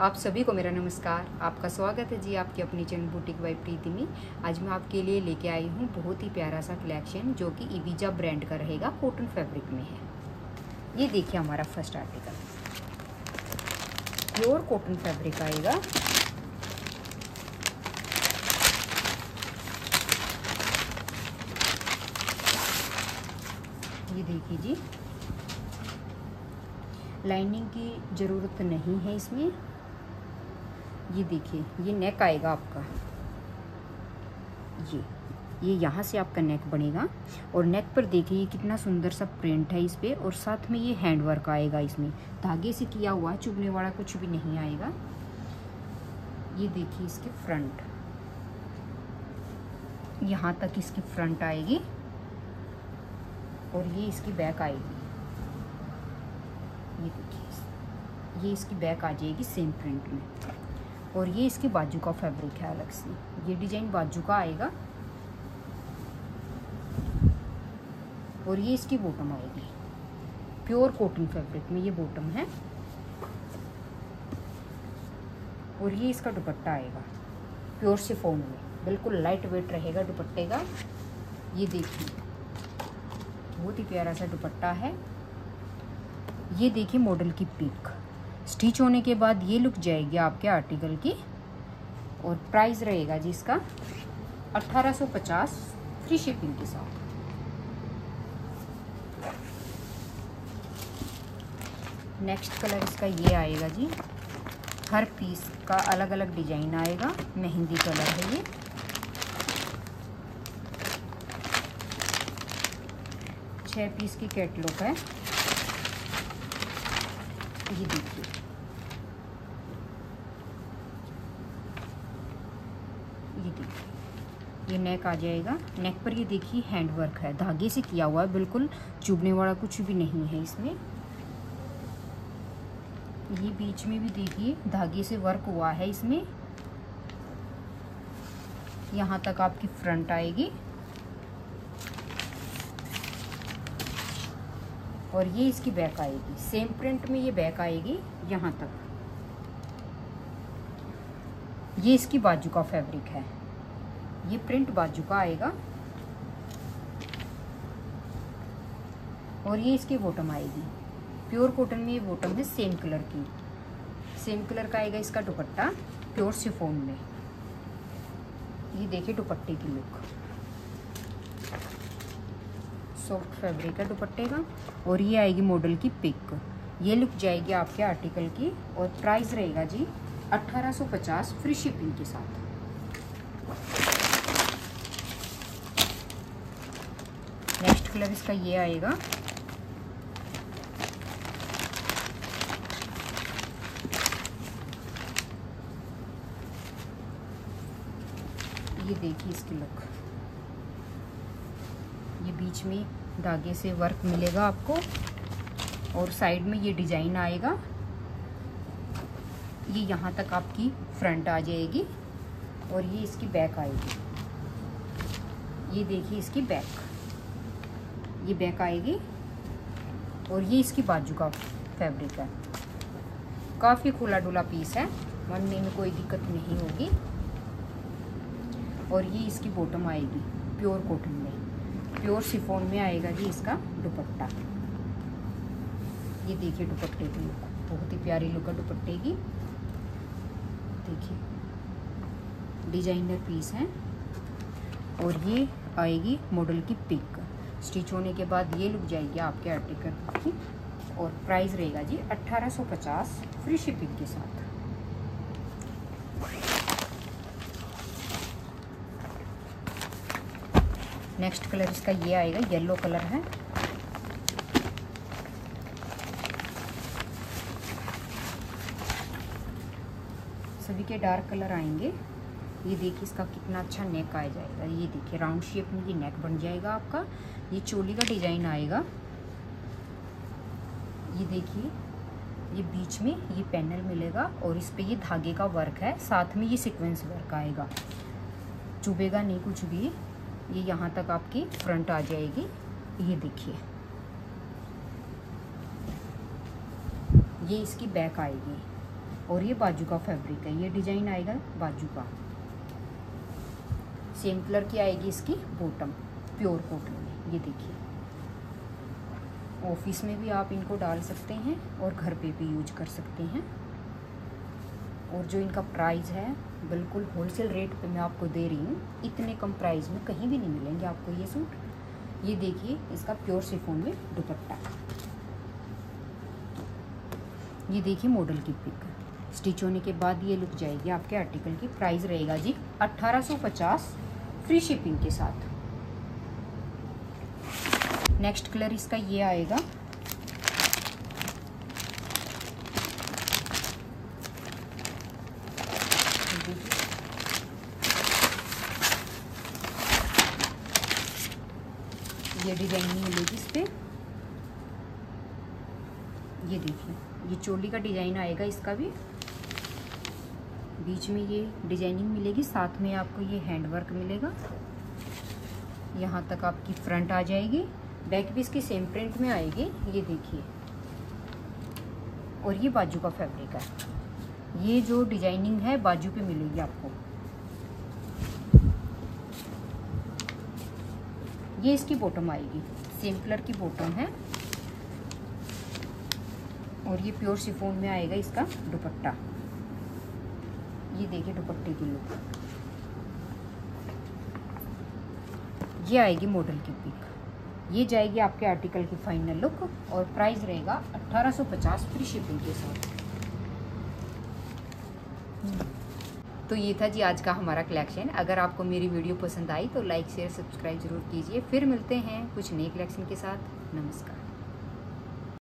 आप सभी को मेरा नमस्कार। आपका स्वागत है जी आपकी अपनी चैनल बुटीक बाई प्रीति में। आज मैं आपके लिए लेके आई हूँ बहुत ही प्यारा सा कलेक्शन जो कि इवीजा ब्रांड का रहेगा, कॉटन फैब्रिक में है। ये देखिए हमारा first article. Pure cotton fabric आएगा। ये देखिए जी। लाइनिंग की ज़रूरत नहीं है इसमें। ये देखिए, ये नेक आएगा आपका। ये ये यहाँ से आपका नेक बनेगा और नेक पर देखिए कितना सुंदर सा प्रिंट है इस पर और साथ में ये हैंड वर्क आएगा इसमें। धागे से किया हुआ चुभने वाला कुछ भी नहीं आएगा। ये देखिए इसके फ्रंट यहाँ तक इसकी फ्रंट आएगी और ये इसकी बैक आएगी। ये देखिए, ये इसकी बैक आ जाएगी सेम प्रिंट में। और ये इसके बाजू का फैब्रिक है अलग से ये डिज़ाइन बाजू का आएगा और ये इसकी बॉटम आएगी। प्योर कॉटन फैब्रिक में ये बॉटम है और ये इसका दुपट्टा आएगा। प्योर से फ़ोन में। बिल्कुल लाइट वेट रहेगा दुपट्टे का। ये देखिए, बहुत ही प्यारा सा दुपट्टा है। ये देखिए मॉडल की पिक स्टिच होने के बाद ये लुक जाएगी आपके आर्टिकल की। और प्राइस रहेगा जी इसका 1850 फ्री शिपिंग के साथ। नेक्स्ट कलर इसका ये आएगा जी। हर पीस का अलग अलग डिज़ाइन आएगा। मेहंदी कलर है ये। छः पीस की कैटलॉग है। ये देखिए। ये देखिए ये नेक आ जाएगा। नेक पर ये देखिए हैंड वर्क है। धागे से किया हुआ है, बिल्कुल चुभने वाला कुछ भी नहीं है इसमें। ये बीच में भी देखिए, धागे से वर्क हुआ है इसमें। यहाँ तक आपकी फ्रंट आएगी। और ये इसकी बैक आएगी। सेम प्रिंट में ये बैक आएगी यहाँ तक। ये इसकी बाजू का फैब्रिक है। ये प्रिंट बाजू का आएगा। और ये इसकी बॉटम आएगी। प्योर कॉटन में ये बॉटम है सेम कलर की। सेम कलर का आएगा इसका दुपट्टा प्योर सिफोन में। ये देखिए दुपट्टे की लुक सॉफ्ट फैब्रिक है दुपट्टे का और ये आएगी मॉडल की पिक ये लुक जाएगी आपके आर्टिकल की और प्राइस रहेगा जी 1850 फ्री शिपिंग के साथ। नेक्स्ट कलर इसका ये आएगा। ये देखिए इसकी लुक बीच में धागे से वर्क मिलेगा आपको। और साइड में ये डिज़ाइन आएगा। ये यहाँ तक आपकी फ्रंट आ जाएगी और ये इसकी बैक आएगी। ये देखिए इसकी बैक ये बैक आएगी और ये इसकी बाजू का फैब्रिक है। काफ़ी खुला डुला पीस है। बनने में कोई दिक्कत नहीं होगी। और ये इसकी बॉटम आएगी प्योर कॉटन में। प्योर शिफोन में आएगा जी इसका दुपट्टा। ये देखिए दुपट्टे की लुक बहुत ही प्यारी लुक है दुपट्टे की। देखिए डिज़ाइनर पीस है। और ये आएगी मॉडल की पिक स्टिच होने के बाद ये लुक जाएगी आपके आर्टिकल की। और प्राइस रहेगा जी 1850 फ्री शिपिंग के साथ। नेक्स्ट कलर इसका ये आएगा येलो कलर है। सभी के डार्क कलर आएँगे। ये देखिए इसका कितना अच्छा नेक आ जाएगा। ये देखिए राउंड शेप में ये नेक बन जाएगा आपका। ये चोली का डिज़ाइन आएगा। ये देखिए, ये बीच में ये पैनल मिलेगा और इस पे ये धागे का वर्क है। साथ में ये सीक्वेंस वर्क आएगा। चुभेगा नहीं कुछ भी। ये यहाँ तक आपकी फ्रंट आ जाएगी। ये देखिए। ये इसकी बैक आएगी। और ये बाजू का फैब्रिक है। ये डिज़ाइन आएगा बाजू का। सेम कलर की आएगी इसकी बॉटम प्योर कॉटन में। ये देखिए। ऑफ़िस में भी आप इनको डाल सकते हैं और घर पे भी यूज़ कर सकते हैं। और जो इनका प्राइस है, बिल्कुल होलसेल रेट पे मैं आपको दे रही हूँ, इतने कम प्राइस में कहीं भी नहीं मिलेंगे आपको ये सूट ये देखिए, इसका प्योर सिफोन में दुपट्टा। ये देखिए मॉडल की पिक स्टिच होने के बाद ये लुक जाएगी आपके आर्टिकल की। प्राइस रहेगा जी 1850 फ्री शिपिंग के साथ। नेक्स्ट कलर इसका ये आएगा। ये डिज़ाइन मिलेगी इस पर ये देखिए, ये चोली का डिज़ाइन आएगा इसका भी। बीच में ये डिज़ाइनिंग मिलेगी, साथ में आपको ये हैंडवर्क मिलेगा। यहाँ तक आपकी फ्रंट आ जाएगी, बैक भी इसकी सेम प्रिंट में आएगी, ये देखिए। और ये बाजू का फैब्रिक है। ये जो डिज़ाइनिंग है, बाजू पे मिलेगी आपको। ये इसकी बॉटम आएगी। सेम कलर की बॉटम है। और ये प्योर सिफोन में आएगा इसका दुपट्टा। ये देखिए दुपट्टे की लुक ये आएगी मॉडल की पिक ये जाएगी आपके आर्टिकल की फाइनल लुक और प्राइस रहेगा 1850 फ्री शिपिंग के साथ। तो ये था जी आज का हमारा कलेक्शन अगर आपको मेरी वीडियो पसंद आई तो लाइक शेयर सब्सक्राइब ज़रूर कीजिए। फिर मिलते हैं कुछ नए कलेक्शन के साथ। नमस्कार।